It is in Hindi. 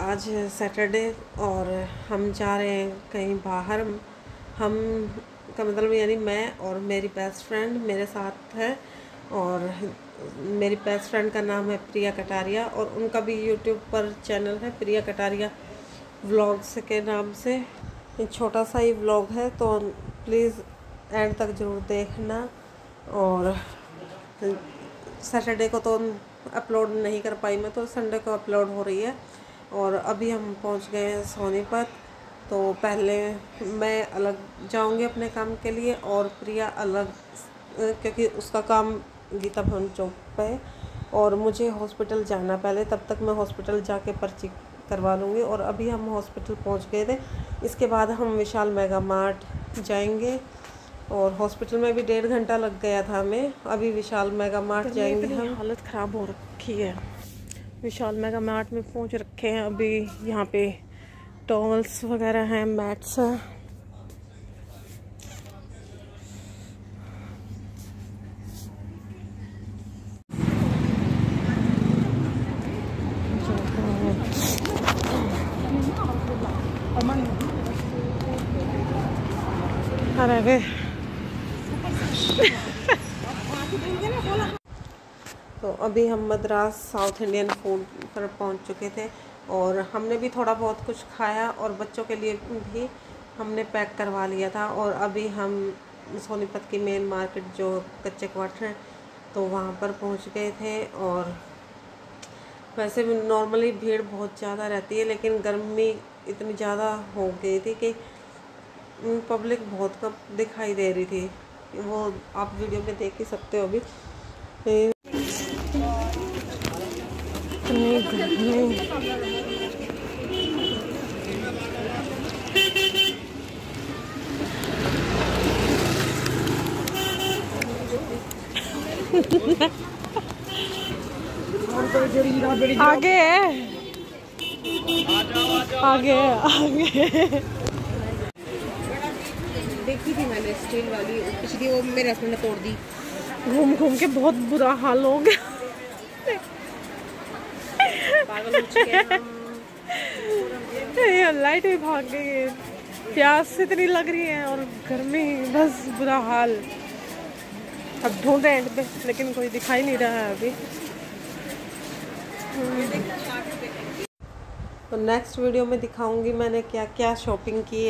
आज सैटरडे और हम जा रहे हैं कहीं बाहर। हम का मतलब यानी मैं और मेरी बेस्ट फ्रेंड मेरे साथ है और मेरी बेस्ट फ्रेंड का नाम है प्रिया कटारिया और उनका भी यूट्यूब पर चैनल है प्रिया कटारिया व्लॉग्स के नाम से। छोटा सा ही व्लॉग है तो प्लीज़ एंड तक ज़रूर देखना और सैटरडे को तो अपलोड नहीं कर पाई मैं तो संडे को अपलोड हो रही है। और अभी हम पहुँच गए हैं सोनीपत। तो पहले मैं अलग जाऊँगी अपने काम के लिए और प्रिया अलग क्योंकि उसका काम गीता भवन चौक पे है। और मुझे हॉस्पिटल जाना पहले तब तक मैं हॉस्पिटल जाके पर्ची करवा लूँगी। और अभी हम हॉस्पिटल पहुँच गए थे। इसके बाद हम विशाल मेगा मार्ट जाएँगे। और हॉस्पिटल में भी डेढ़ घंटा लग गया था हमें। अभी विशाल मेगा मार्ट जाएँगे हम। हालत ख़राब हो रखी है। विशाल मेगा मार्ट में पहुँच रखे हैं अभी। यहाँ पे टॉवल्स वगैरह हैं मैट्स हैं। अरे तो अभी हम मद्रास साउथ इंडियन फ़ूड पर पहुँच चुके थे और हमने भी थोड़ा बहुत कुछ खाया और बच्चों के लिए भी हमने पैक करवा लिया था और अभी हम सोनीपत की मेन मार्केट जो कच्चे क्वार्टर हैं तो वहाँ पर पहुँच गए थे और वैसे भी नॉर्मली भीड़ बहुत ज़्यादा रहती है, लेकिन गर्मी इतनी ज़्यादा हो गई थी कि पब्लिक बहुत कम दिखाई दे रही थी। वो आप वीडियो में देख ही सकते हो अभी। आगे आगे आगे देखी थी मैंने स्टील वाली पिछली वो मेरे हस्बैंड ने तोड़ दी। घूम घूम के बहुत बुरा हाल हो गया। लाइट भी भाग गई है। प्यास इतनी लग रही है और गर्मी, बस बुरा हाल। अब ढूंढे एंड पे, लेकिन कोई दिखाई नहीं रहा है अभी। तो नेक्स्ट वीडियो में दिखाऊँगी मैंने क्या क्या शॉपिंग की है।